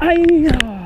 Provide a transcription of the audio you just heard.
哎呀！